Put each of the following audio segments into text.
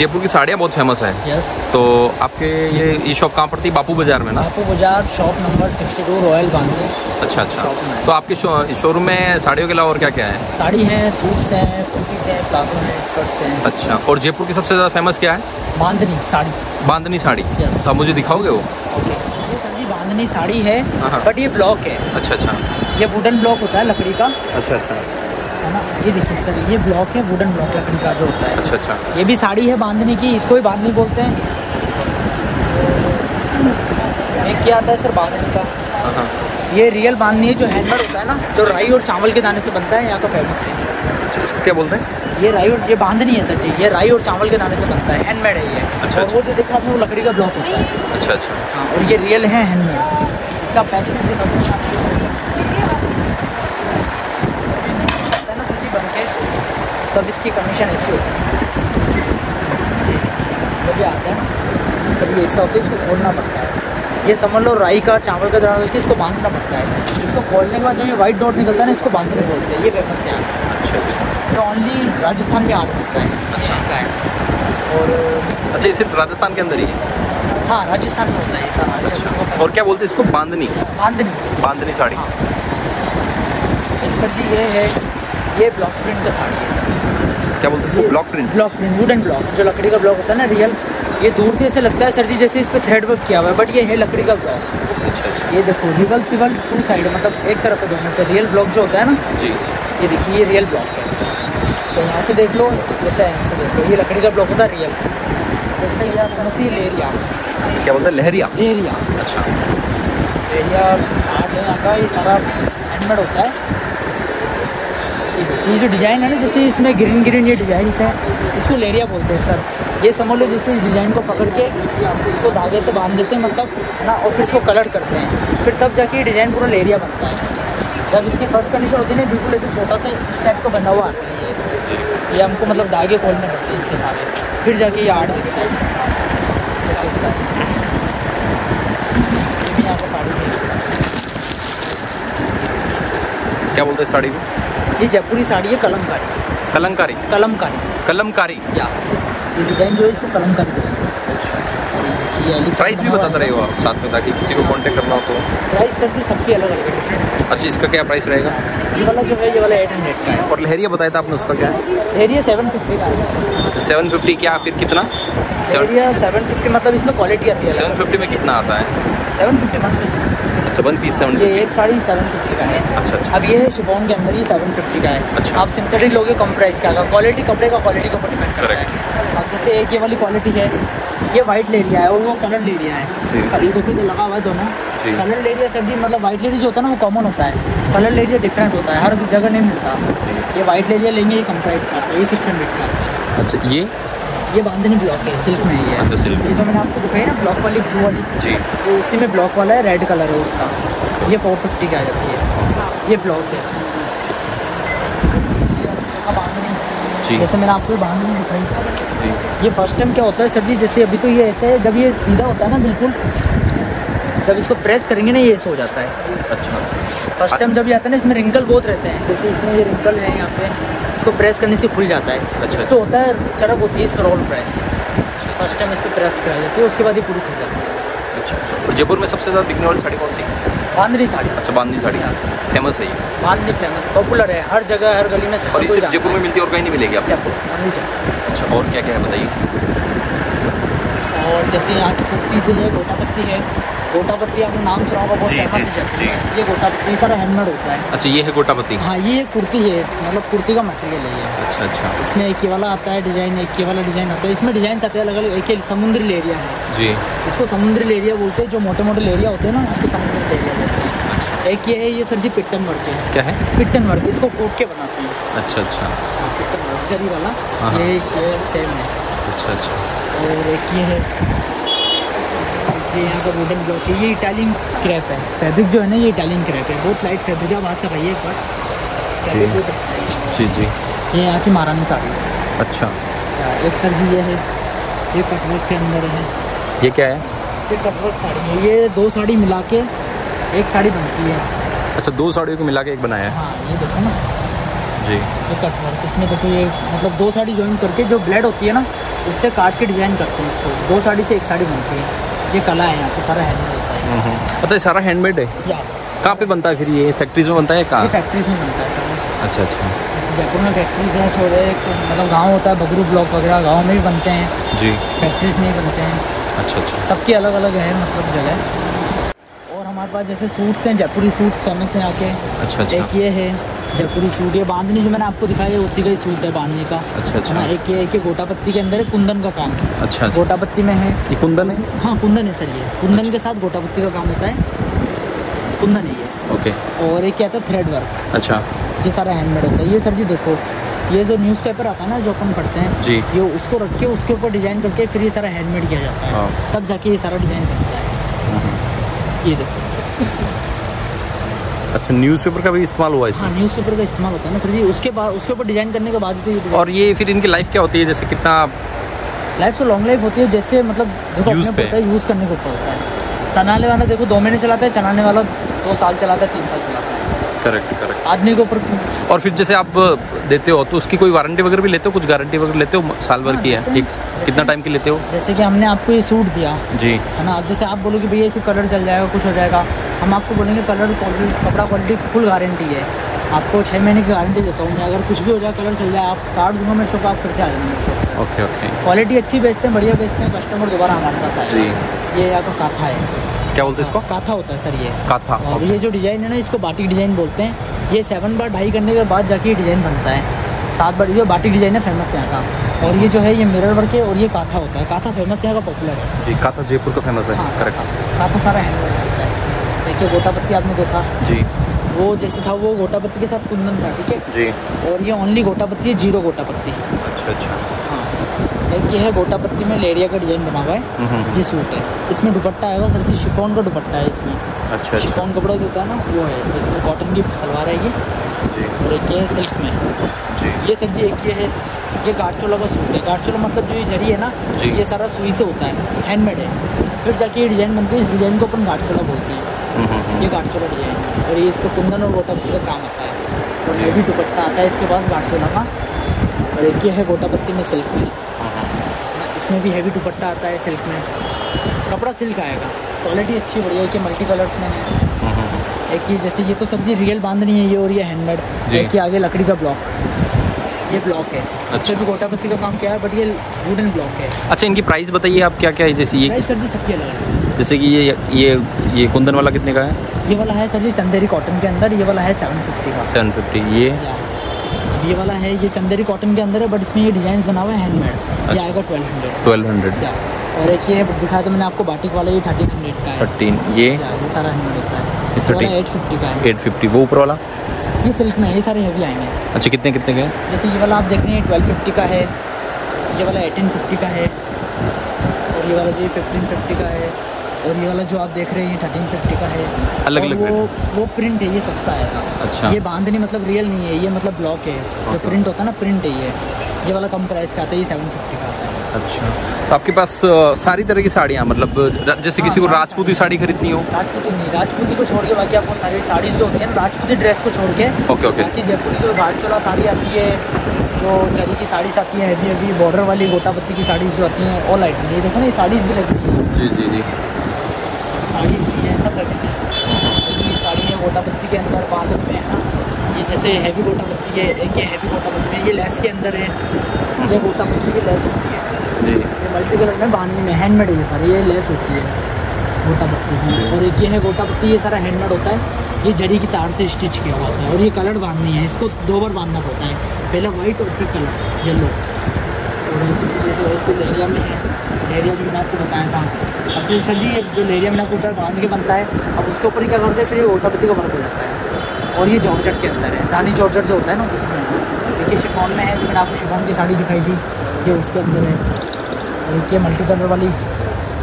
जयपुर की साड़ियाँ बहुत फ़ेमस है। यस तो आपके ये ये शॉप कहाँ पड़ती? है बापू बाज़ार में ना? बापू बाज़ार शॉप नंबर 62 रॉयल बांधे अच्छा अच्छा। तो आपके शोरूम में साड़ियों के अलावा और क्या क्या है? साड़ी है सूट्स हैं कुर्तीस हैं प्लाजो हैं स्कर्ट्स हैं। अच्छा और जयपुर की सबसे ज़्यादा फ़ेमस क्या है? बांधनी साड़ी। बांधनी साड़ी। Yes. तो मुझे दिखाओगे वो? ये सर जी बांधनी साड़ी है हाँ। बट ये ब्लॉक है। अच्छा अच्छा। ये वुडन ब्लॉक होता है लकड़ी का। अच्छा अच्छा। है ना? ये देखिए सर ये ब्लॉक है वुडन ब्लॉक लकड़ी का जो होता है। अच्छा अच्छा। ये भी साड़ी है बांधने की इसको ही बांधनी बोलते हैं। एक क्या आता है सर बांधनी का? हाँ हाँ। ये रियल बांधनी है जो हैंडमेड होता है ना जो राई और चावल के दाने से बनता है यहाँ का फ़ेमस है। अच्छा इसको क्या बोलते हैं? ये राई और ये बांधनी है सर जी ये राई और चावल के दाने से बनता है हैंडमेड है ये। अच्छा, और वो जो देखा आपने वो लकड़ी का ब्लॉक होता है। अच्छा अच्छा। हाँ और ये रियल है हैंडमेड इसका पैकेज भी दिखा दूँ आपको। है ना सर जी बन के तब इसकी कंडीशन ऐसी होती है। जब ये आता है ना तब ये ऐसा होता है इसको खोलना पड़ता है। ये समझ लो राई का चावल का दाना डाल के इसको बांधना पड़ता है। इसको खोलने के बाद जो ये वाइट डॉट निकलता है ना इसको बांधने बोलते हैं। ये फ़ेमस है। यहाँ अच्छा अच्छा। ये ओनली राजस्थान में आर्ट मिलता है। अच्छा है और अच्छा ये सिर्फ़ राजस्थान के अंदर ही है? हाँ राजस्थान में होता है ये सारा। अच्छा। और क्या बोलते हैं इसको? बांधनी। बांधनी। बांधनी साड़ी। एक सर जी ये है ये ब्लॉक प्रिंट का साड़ी है। क्या बोलते हैं इसको? Block print block print wooden block जो लकड़ी का ब्लॉक होता है ना रियल ये दूर से ऐसे लगता है सर जी जैसे इस पे थ्रेड वर्क किया हुआ है बट ये है लकड़ी का ब्लॉक अच्छा अच्छा। ये देखो रिवल सिवल टू साइड मतलब एक तरफ़ से दोनों से रियल ब्लॉक जो होता है ना जी। ये देखिए ये रियल ब्लॉक है। चाहे यहाँ से देख लो या चाहे यहाँ से देख लो ये लकड़ी का ब्लॉक होता है रियल जैसे ये लेरिया अच्छा क्या बोलते हैं? लहरिया। लेरिया अच्छा। एरिया आर्ट है यहाँ का ये सारा हैंडमेड होता है। ये जो डिज़ाइन है ना, जैसे इसमें ग्रीन ग्रीन ये डिज़ाइन हैं, इसको लेरिया बोलते हैं सर ये समझ लो जैसे इस डिज़ाइन को पकड़ के इसको धागे से बाँध देते हैं मतलब ना, और फिर इसको कलर करते हैं। फिर तब जाके ये डिज़ाइन पूरा लेरिया बनता है। जब इसकी फ़र्स्ट कंडीशन होती है ना, बिल्कुल ऐसे छोटा सा इस टाइप का बना हुआ आता है ये। ये हमको मतलब धागे खोलने पड़ते हैं इसके सारे फिर जाके ये आर्ट दिखता है। जैसे होता है ये भी यहाँ का साड़ी है क्या बोलते हैं साड़ी को? ये जयपुरी साड़ी है कलमकारी। कलमकारी। कलमकारी। कलमकारी। या। ये डिज़ाइन जो है इसको कलमकारी प्राइस भी बताते रहे हो। आप साथ में ताकि किसी को कांटेक्ट करना हो तो। प्राइस सर जी सबकी अलग अलग है। अच्छा इसका क्या प्राइस रहेगा? ये वाला जो है ये वाला एट हंड्रेड का है। और लहरिया बताया था आपने उसका क्या? है एरिया सेवन फिफ्टी का है। अच्छा सेवन फिफ्टी क्या फिर कितना? एरिया सेवन फिफ्टी मतलब इसमें क्वालिटी आती है। सेवन फिफ्टी में कितना आता है? सेवन फिफ्टी वन पीसेस अच्छा वन पीस सेवन ये एक साड़ी सेवन फिफ्टी का है। अच्छा अच्छा। अब ये है शिफॉन के अंदर ही सेवन फिफ्टी का है। अच्छा। आप सिंथेटिक लोगे कम प्राइस का आएगा क्वालिटी कपड़े का क्वालिटी के ऊपर डिपेंड करता है। अब जैसे एक ये वाली क्वालिटी है ये वाइट लेरिया है और वो कलर ले लिया है। ये देखो तो लगा हुआ है दोनों। कलर लेरिया सर जी मतलब वाइट लेरिया जो होता है ना वो कॉमन होता है। कलर लेरिया डिफरेंट होता है हर जगह नहीं मिलता। ये वाइट लेरिया लेंगे ये कम प्राइस का है ये सिक्स हंड्रेड का। अच्छा ये? ये बांधनी ब्लॉक है सिल्क में ही है। अच्छा, silk। ये जो मैंने आपको दिखाई ना ब्लॉक वाली ब्लू वाली जी। तो उसी में ब्लॉक वाला है रेड कलर है उसका। ये फोर फिफ्टी की आ जाती है। ये ब्लॉक है। जैसे मैंने आपको बांधनी दिखाई। ये फ़र्स्ट टाइम क्या होता है सर जी जैसे अभी तो ये ऐसे है जब ये सीधा होता है ना बिल्कुल जब इसको प्रेस करेंगे ना ये ऐसे हो जाता है। अच्छा। फ़र्स्ट टाइम जब ये आता है ना इसमें रिंकल बहुत रहते हैं। जैसे इसमें ये रिंकल है यहाँ पे। इसको प्रेस करने से खुल जाता है। अच्छा। इस पे होता है चढ़क होती है इस पर रोल प्रेस फ़र्स्ट टाइम इस पर प्रेस कराई जाती है उसके बाद ये पूरी खुल जाती है। अच्छा। और जयपुर में सबसे ज़्यादा बिकने वाली साड़ी कौन सी? बांधनी साड़ी। अच्छा बांधनी साड़ी। हाँ। फ़ेमस है ये। बांधनी फ़ेमस पॉपुलर है। हर जगह हर गली में और ये सिर्फ़ जयपुर में मिलती है और कहीं नहीं मिलेगी आप जयपुर बांधनी जयपुर अच्छा और क्या क्या है बताइए? और जैसे यहाँ की कुर्ती से है गोटा पत्ती है। गोटा पत्ती आपने नाम सुना होगा बहुत जी, है। ये गोटा पत्ती सारा हैंडमेड होता है। अच्छा ये है गोटापति हाँ ये कुर्ती है मतलब कुर्ती का मटेरियल है ये। अच्छा अच्छा। इसमें एक वाला आता है डिज़ाइन एक वाला डिज़ाइन आता है। इसमें डिज़ाइन आते हैं अलग अलग एक समुद्री लेरिया है। जी। इसको समुद्री लेरिया बोलते हैं जो मोटे मोटे लेरिया होते हैं ना उसको समुद्री लेरिया बोलते हैं। एक ये है ये सर जी पिट्टन वर्क है क्या है? पिट्टन वर्क इसको कूट के बनाते हैं। अच्छा अच्छा। हाँ, पिट्टन वर्क जरी वाला। हाँ, हाँ। ये सेम है। अच्छा अच्छा। और एक ये है ये यहाँ का वुडन ब्लॉक है ये इटालियन क्रैप है। फैब्रिक जो है ना ये इटालियन क्रैप है। बहुत लाइट फैब्रिक है आप हाथ लगाइए एक बार। जी। बहुत अच्छा है। जी जी। ये यहाँ की महारानी साड़ी है अच्छा। एक सर जी ये है। ये कटवर्क के अंदर है। ये क्या है? ये कटवर्क साड़ी है। ये दो साड़ी मिला के एक साड़ी बनती है। अच्छा दो साड़ियों को मिला के एक बनाया है? हाँ ये देखो ना। जी। ये कट वर्क इसमें देखो ये मतलब दो साड़ी ज्वाइन करके जो ब्लेड होती है ना उससे काट के डिज़ाइन करते हैं इसको। दो साड़ी से एक साड़ी बनती है। ये कला है यहाँ पे सारा हैंडमेड होता है। अच्छा ये सारा हैंडमेड है? कहाँ पे बनता है फिर ये? फैक्ट्रीज में बनता है कहाँ? फैक्ट्रीज में बनता है सर। अच्छा अच्छा। जैसे जयपुर में फैक्ट्रीज हैं छोड़े मतलब गाँव होता है बगरू ब्लॉक वगैरह गाँव में भी बनते हैं। जी। फैक्ट्रीज में बनते हैं। अच्छा अच्छा। सबकी अलग अलग है मतलब जगह। और हमारे पास जैसे सूट्स हैं जयपुरी सूट्स फ़ेमस हैं आके। अच्छा अच्छा। एक ये है जयपुरी सूट ये बांधनी जो मैंने आपको दिखाया है उसी का ही सूट है बांधने का। अच्छा अच्छा। एक ये एक गोटा पत्ती के अंदर है कुंदन का काम अच्छा अच्छा। गोटा पत्ती में है। ये कुंदन है? हाँ कुंदन है सर ये। कुंदन के साथ गोटा पत्ती का काम होता है। कुंदन है ये। ओके। और एक क्या है थ्रेड वर्क अच्छा। ये सारा हैंडमेड होता है। ये सर जी देखो ये जो न्यूज़पेपर आता है ना जो अपन पढ़ते हैं जी। ये उसको रख के उसके ऊपर डिज़ाइन करके फिर ये सारा हैंडमेड किया जाता है। हाँ। तब जाके ये सारा डिज़ाइन बनता है। हम्म। ये देखो। अच्छा न्यूज़पेपर का भी इस्तेमाल हुआ इसमें? हाँ न्यूज़पेपर का इस्तेमाल होता है ना सर जी। उसके बाद उसके ऊपर डिज़ाइन करने के बाद ही तो ये और ये फिर इनकी लाइफ क्या होती है? जैसे कितना लाइफ तो लॉन्ग लाइफ होती है जैसे मतलब पे। यूज़ करने के ऊपर होता है। चलाने वाला देखो दो महीने चलाता है चलाने वाला दो साल चलाता है तीन साल चलाता है। करेक्ट करेक्ट आदमी के ऊपर और फिर जैसे आप देते हो तो उसकी कोई वारंटी वगैरह भी लेते हो? कुछ गारंटी वगैरह लेते हो? साल भर हाँ, की है फिक्स कितना टाइम की लेते हो? जैसे कि हमने आपको ये सूट दिया। जी। है ना? अब जैसे आप बोलोगे भैया इसे कलर चल जाएगा कुछ हो जाएगा। हम आपको बोलेंगे कलर कपड़ा क्वालिटी फुल गारंटी है। आपको छः महीने की गारंटी देता हूँ मैं। अगर कुछ भी हो जाए कलर चल जाए आप कार्ड दूँगा मेरे शॉप आप फिर से आ जाएँगे मेरे शॉप ओके ओके क्वालिटी अच्छी बेचते हैं बढ़िया बेचते हैं कस्टमर दोबारा हमारे पास जी। ये आपका काथा है। क्या बोलते हैं इसको? काथा होता है सर ये। काथा और ये जो डिज़ाइन है ना इसको बाटिक डिज़ाइन बोलते हैं। ये सेवन बार ढाई करने के बाद जाके ये डिज़ाइन बनता है। सात बार ये बाटिक डिज़ाइन है फ़ेमस यहाँ का। और ये जो है ये मिरर वर्क है और ये काथा होता है। काथा फ़ेमस यहाँ का पॉपुलर है। जी काथा जयपुर का फ़ेमस है। हाँ करेक्ट काथा। सारा हैंडमेड होता है। देखिए गोटा पत्ती आपने देखा। जी। वो जैसे था वो गोटा पत्ती के साथ कुंदन था ठीक है? जी। और ये ओनली गोटा पत्ती है ज़ीरो गोटा पत्ती अच्छा अच्छा। हाँ। एक ये है गोटा पत्ती में लेरिया का डिज़ाइन बना हुआ है। हम्म, ये सूट है। इसमें दुपट्टा आएगा सर जी शिफोन का दुपट्टा है इसमें। अच्छा अच्छा। कपड़ा जो होता है ना वो है। इसमें कॉटन की सलवार है ये। और एक ये है सिल्क में। जी। ये सर जी एक ये है ये गाठचोला का सूट है। गाठचोला मतलब जो ये जरी है ना ये सारा सुई से होता है। हैंडमेड है। फिर जाके ये डिज़ाइन बनती है। इस डिज़ाइन को अपन गाठचोला बोलते हैं। हम्म, हम्म, ये गाठचोला डिज़ाइन है। और ये इस पर कुंदन और गोटा पत्ती का काम आता है। और ये भी दुपट्टा आता है इसके पास गाठचोला का। और एक ये है गोटा पत्ती में सिल्क में। इसमें भी हैवी दुपट्टा आता है सिल्क में। कपड़ा सिल्क आएगा। क्वालिटी अच्छी बढ़िया है कि मल्टी कलर्स में है। एक ये जैसे ये तो सब्ज़ी रियल बांधनी है ये और ये हैंडमेड एक आगे लकड़ी का ब्लॉक ये ब्लॉक है। अच्छा। भी गोटा पत्ती का काम किया है बट ये वुडन ब्लॉक है। अच्छा इनकी प्राइस बताइए आप क्या क्या है जैसे ये प्राइस सर जी सबकी अलग अलग जैसे कि ये ये ये कुंदन वाला कितने का है? है ये वाला है सर जी चंदेरी कॉटन के अंदर ये वाला है सेवन फिफ्टी का। सेवन फिफ्टी ये? या, ये वाला है ये चंदेरी कॉटन के अंदर है बट इसमें ये डिज़ाइन बना हुआ है हैंडमेड ये अच्छा। आएगा ट्वेल्व हंड्रेड ट्वेल्व हंड्रेड और एक ये दिखाया तो मैंने आपको बाटिक वाला ये थर्टीन हंड्रेड का थर्टीन ये? ये सारा हैंडमेड होता है। ये ये वाला 13 एट फिफ्टी का है। एट फिफ्टी वो ऊपर वाला? ये सिल्क में ये सारे हैवी आएँगे। अच्छा कितने कितने के जैसे ये वाला आप देख रहे हैं ट्वेल्व फिफ्टी का है। ये वाला एटीन फिफ्टी का है। और ये वाला जो फिफ्टीन फिफ्टी का है। और ये वाला जो आप देख रहे हैं ये थर्टीन फिफ्टी का है। अलग अलग वो वो प्रिंट है ये सस्ता आएगा अच्छा। ये बांधनी मतलब रियल नहीं है ये मतलब ब्लॉक है। जो प्रिंट होता है ना प्रिंट है ये। ये वाला कम प्राइस का आता है ये सेवन फिफ्टी का। है अच्छा। तो आपके पास सारी तरह की साड़ियाँ मतलब जैसे हाँ, किसी को राजपूती साड़ी खरीदनी हो। राजपूती नहीं राजपूती को छोड़ के बाकी आपको सारी साड़ी जो होती है ना राजपूती ड्रेस को छोड़ के। ओके ओके बाकी जयपुरी जो घाट चोला साड़ी आती है जो जरी की साड़ीज आती है हैवी हैवी बॉर्डर वाली गोटा पत्ती की साड़ीज जो आती हैं ऑल आइटम ये देखो ना ये साड़ीज भी लगी है। जी जी जी। साड़ीज भी है सब हैं। जैसे साड़ी है गोटा पत्ती के अंदर बांधन में है ना ये जैसे हैवी गोटा पत्ती है एक ये हैवी गोटा पत्ती में ये लेस के अंदर है ये गोटा पत्ती की लेस होती है। जी। ये मल्टी कलर में बांधने में हैंडमेड है ये सारी ये लेस होती है गोटा पत्ती की और एक ये है गोटा पत्ती ये सारा हैंडमेड होता है ये जड़ी की तार से स्टिच किया हुआ होता है और ये कलर बांधनी है इसको दो बार बांधना पड़ता है पहले वाइट और फिर कलर येलो जैसे एक तो लेरिया में है लेरिया जो मैंने आपको बताया था। अब जैसे सर जी जो लेरिया मैंने आपको बाँध के बनता है, अब उसके ऊपर ही क्या करते हैं, फिर ये ओटापति का वर्क हो जाता है। और ये जॉर्जट के अंदर है। दानी जॉर्जट जो होता है ना, उसमें। देखिए, शिफॉन में है, जो मैंने आपको शिफॉन की साड़ी दिखाई थी, ये उसके अंदर है। और ये मल्टी कलर वाली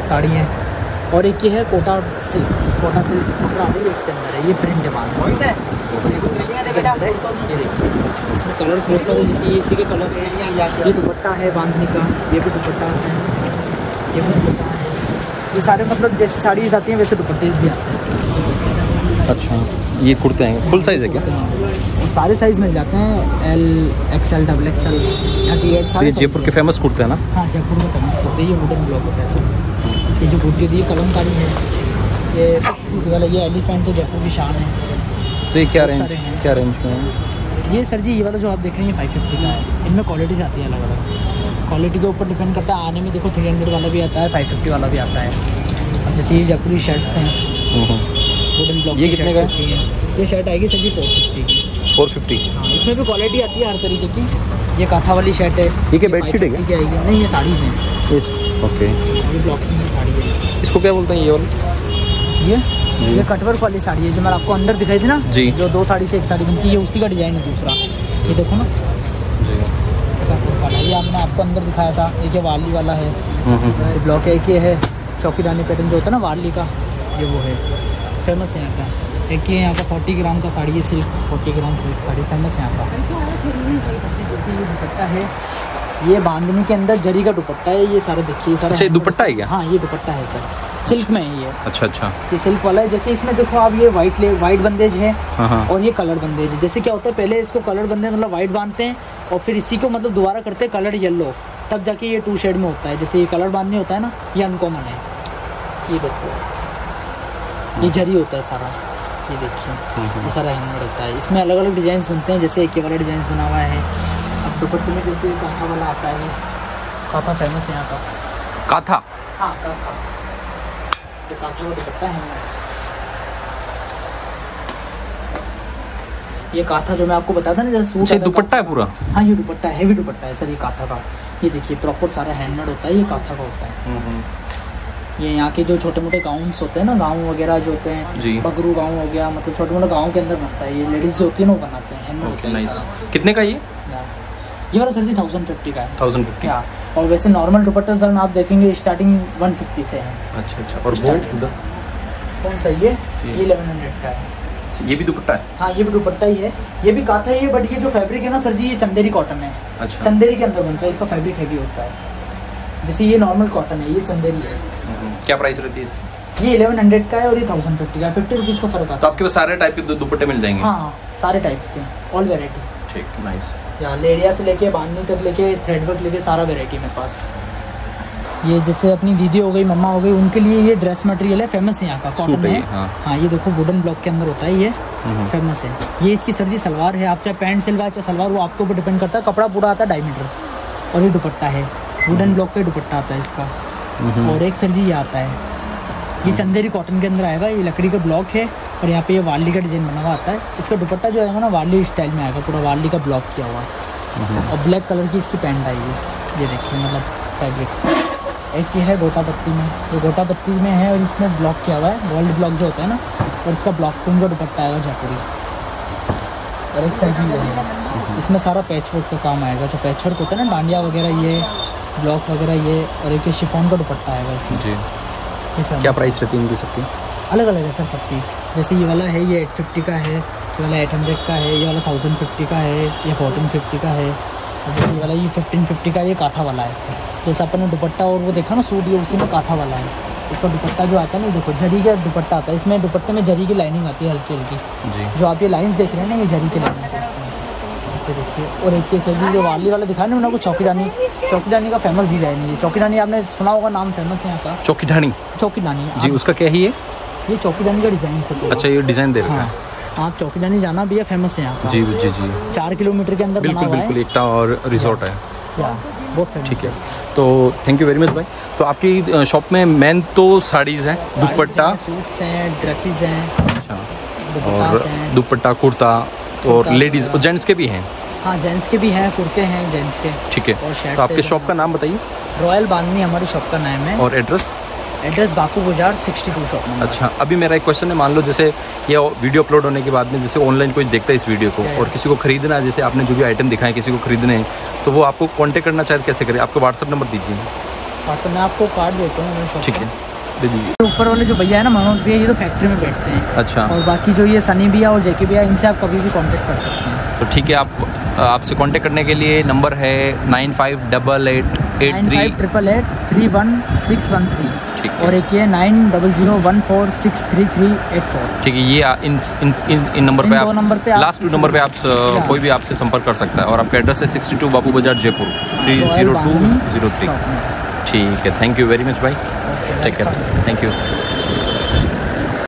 साड़ी है। और एक ये है कोटा सिल्क कोटा सिल्क कपड़ा आता है उसके अंदर है ये प्रिंट है बाँध इसमें कलर्स बहुत सारे जैसे ये इसी के कलर है ये दुपट्टा है बांधने का ये भी दुपट्टा है। ये भी दुपट्टा है। ये सारे मतलब जैसे साड़ीज आती हैं वैसे दुपट्टे भी आते हैं। अच्छा ये कुर्ते हैं फुल साइज़ है क्या? सारे साइज़ मिल जाते हैं L XL double XL thirty eight सारे ये जयपुर के फ़ेमस कुर्ते हैं ना? हाँ जयपुर में फ़ेमस कुर्ते हैं ये वुडन ब्लॉक होता है सर ये जो कुर्ती दी कलमकारी है। ये वाला ये एलिफेंट है जयपुर की शान है। तो ये क्या रेंज क्या रेंज में है? ये सर जी ये वाला जो आप देख रहे हैं फाइव फिफ्टी का है। इनमें क्वालिटीज आती है अलग अलग क्वालिटी के ऊपर डिपेंड करता है। आने में देखो थ्री हंड्रेड वाला भी आता है फाइव फिफ्टी वाला भी आता है। अब जैसे ये जयपुरी शर्ट्स हैं। वुडन ब्लॉक ये की कितने का है? ये शर्ट आएगी सर जी फोर फिफ्टी की। फोर फिफ्टी हाँ इसमें भी क्वालिटी आती है हर तरीके की। ये काथा वाली शर्ट है। ये क्या bedsheet है क्या? 550 आएगी नहीं ये साड़ीज हैं। इस ओके ये ब्लॉक की साड़ी है। इसको क्या बोलते हैं ये वाला? ये? ये कटवर्क वाली साड़ी है जो मैंने आपको अंदर दिखाई थी ना? जी। जो दो साड़ी से एक साड़ी बनती है ये उसी का डिज़ाइन है दूसरा। ये देखो ना। जी। ये हमने आपको अंदर दिखाया था। एक ये वाली वाला है। हम्म, हम्म। ब्लॉक है एक ये है। चौकीदानी पैटर्न जो होता है ना वाली का ये वो है। फ़ेमस है यहाँ का। एक ये यहाँ का फोर्टी ग्राम का साड़ी है silk forty gram silk sari famous है यहाँ का। है ये बांधने के अंदर जरी का दुपट्टा है ये सारा देखिए सारा अच्छा, ये दुपट्टा है क्या? हाँ ये दुपट्टा है सर। सिल्क में है ये। अच्छा अच्छा। ये सिल्क वाला है जैसे इसमें देखो आप ये वाइट ले वाइट बंदेज है हाँ हाँ। और ये कलर बंदेज है। जैसे क्या होता है पहले इसको कलर बंदेज मतलब व्हाइट बांधते हैं और फिर इसी को मतलब दोबारा करते हैं कलर येलो तब जाके ये टू शेड में होता है। जैसे ये कलर बांधने होता है ना ये अनकॉमन है। ये देखो। ये जरी होता है सारा। ये देखिए। ये सारा हैंडमेड होता है। इसमें अलग अलग डिज़ाइन बनते हैं जैसे एक ये वाला डिज़ाइन बना हुआ है। अब दुपट्टे में जैसे काथा वाला आता है। काथा फ़ेमस है यहाँ का। काथा? हाँ काथा। ये काथा का दुपट्टा है ये काथा जो मैं आपको बताता ना जैसे सूट अच्छा दुपट्टा है पूरा? हाँ ये दुपट्टा हैवी दुपट्टा है सर ये काथा का। ये देखिए प्रॉपर सारा हैंडमेड होता है ये काथा का होता है। ये यहाँ के जो छोटे मोटे गाउन्स होते हैं ना गाँव वगैरह जो होते हैं। बगरू गाँव हो गया मतलब छोटे मोटे गाँव के अंदर बनता है। ये लेडीज़ जो होती है ना वो बनाते हैं। कितने का ये? या। वाला सर जी थाउज़ेंड फिफ्टी का है। थाउज़ेंड फिफ्टी और वैसे नॉर्मल दुपट्टा सर आप देखेंगे स्टार्टिंग वन फिफ्टी से है। अच्छा अच्छा। और वो कौन सा ये? ये। ये इलेवन हंड्रेड का है। ये भी दुपट्टा है? हाँ ये भी दुपट्टा ही है। ये भी काथा ही है बट ये जो फैब्रिक है ना सर जी ये चंदेरी कॉटन है। अच्छा। चंदेरी के अंदर बनता है इसका फैब्रिक हैवी होता है। जैसे ये नॉर्मल कॉटन है ये चंदेरी है। हम्म, क्या प्राइस रहती है ये इलेवन हंड्रेड का है और ये थाउज़ेंड फिफ्टी का फिफ्टी रुपीज़ का फ़र्क है तो आपके पास सारे टाइप के दुपट्टे मिल जाएँगे? हाँ सारे टाइप्स के ऑल वेराइटी ठीक नाइस या लेरिया से लेके बांधनी तक लेके थ्रेड वर्क लेके सारा वेराइटी मेरे पास। ये जैसे अपनी दीदी हो गई मम्मा हो गई उनके लिए ये ड्रेस मटेरियल है फ़ेमस है यहाँ का। कॉटन है है। हाँ। ये देखो वुडन ब्लॉक के अंदर होता है ये। हम्म। फ़ेमस है। ये इसकी सर जी सलवार है आप चाहे पैंट सिलवाए चाहे सलवार वो आपके ऊपर डिपेंड करता है कपड़ा पूरा आता है ढाई मीटर और ये दुपट्टा है। वुडन ब्लॉक पे दुपट्टा आता है इसका। हम्म। और एक सर जी ये आता है। ये चंदेरी कॉटन के अंदर आएगा ये लकड़ी का ब्लॉक है और यहाँ पे ये वार्ली का डिज़ाइन बना हुआ आता है। इसका दुपट्टा जो आएगा ना वार्ली स्टाइल में आएगा पूरा वार्ली का ब्लॉक किया हुआ हम्म। और ब्लैक कलर की इसकी पैंट आएगी ये देखिए मतलब फैब्रिक एक ये है गोटा पत्ती में। ये गोटा पत्ती में है और इसमें ब्लॉक किया हुआ है। गोल्ड ब्लॉक जो होता है ना और इसका ब्लॉक प्रिंट का दुपट्टा आएगा जयपुरी। और एक साइज़ ये है। इसमें सारा पैच वर्क का काम आएगा। जो पैच वर्क होता है ना डांडिया वगैरह ये ब्लॉक वगैरह ये और एक शिफॉन का दुपट्टा है इसमें जी। क्या प्राइस रहती है इनकी सबकी? अलग अलग है सर सबकी। जैसे ये वाला है ये एट फिफ्टी का है ये वाला एट हंड्रेड का है ये वाला थाउज़ेंड फिफ्टी का है ये फोर्टीन फिफ्टी का है। और ये वाला ये फिफ्टीन फिफ्टी का ये काथा वाला है। जैसे अपन ने दुपट्टा और वो देखा ना सूट ये उसी में काथा वाला है। इसका दुपट्टा जो आता है ना देखो जरी का दुपट्टा आता है। इसमें दुपट्टे में जरी की लाइनिंग आती है हल्की हल्की जी। जो आप ये लाइंस देख रहे हैं ना ये जरी की लाइनिंग है ये देखिए और एक के सर जो वाली वाला दिखाया ना उन्होंने को चौकीदानी चौकीदानी का फ़ेमस डिज़ाइन है ये। चौकीदानी आपने सुना होगा नाम फ़ेमस है यहाँ का? चौकी ढाणी चौकीदानी जी उसका क्या ही है ये? ये चौकीदानी का डिज़ाइन से अच्छा ये डिज़ाइन दे रखा हाँ। है आप चौकीदानी जाना भैया फ़ेमस है यहाँ जी जी जी। चार किलोमीटर के अंदर बिल्कुल बिल्कुल है। एकटा और रिसोर्ट है। बहुत ठीक है। तो थैंक यू वेरी मच भाई। तो आपकी शॉप में मेन तो साड़ीज़ हैं दुपट्टा। सूट्स हैं ड्रेसेस हैं अच्छा। और दुपट्टा कुर्ता। और लेडीज़ और जेंट्स के भी हैं? हाँ जेंट्स के भी हैं कुर्ते हैं जेंट्स के। ठीक है। और तो आपके शॉप का नाम बताइए। रॉयल बांधनी हमारी शॉप का नाम है। और address address Babu Bazaar sixty two shop number अच्छा अभी मेरा एक क्वेश्चन है मान लो जैसे ये वीडियो अपलोड होने के बाद में जैसे ऑनलाइन कोई देखता है इस वीडियो को और किसी को खरीदना है जैसे आपने जो भी आइटम दिखाए किसी को खरीदने हैं तो वो आपको कांटेक्ट करना चाहे कैसे करें? आपको व्हाट्सअप नंबर दीजिए। व्हाट्सएप में आपको कार्ड देता हूँ ठीक है। दे दीजिए। ऊपर वाले जो भैया है ना मनोज भैया ये तो फैक्ट्री में बैठते हैं। अच्छा। और बाकी जो ये सनी भैया और जेके भैया इनसे आप कभी भी कॉन्टेक्ट कर सकते हैं। तो ठीक है आप आपसे कांटेक्ट करने के लिए नंबर है nine five double eight eight three triple eight three one six one three और एक ये nine double zero one four six three three eight four ठीक है ये इन इन इन, इन नंबर पे आप नंबर पे लास्ट टू नंबर पे आप कोई भी आपसे संपर्क कर सकता है। और आपका एड्रेस है sixty two Babu Bazaar Jaipur three zero two zero three ठीक है थैंक यू वेरी मच भाई टेक केयर थैंक यू